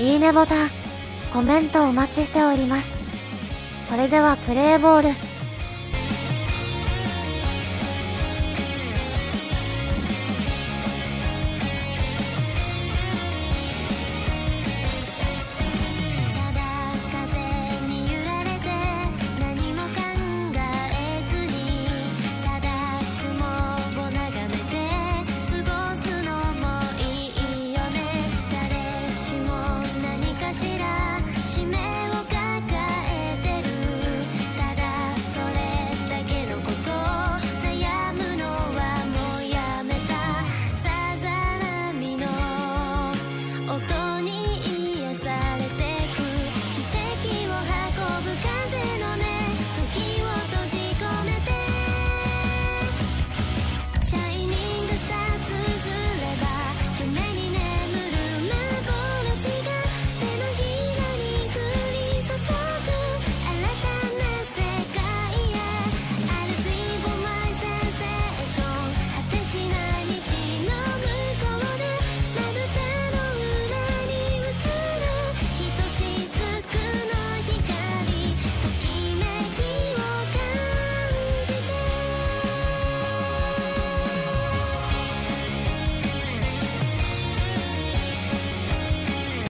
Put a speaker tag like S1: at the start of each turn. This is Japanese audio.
S1: いいねボタン、コメントお待ちしております。それではプレイボール。
S2: しも何かしら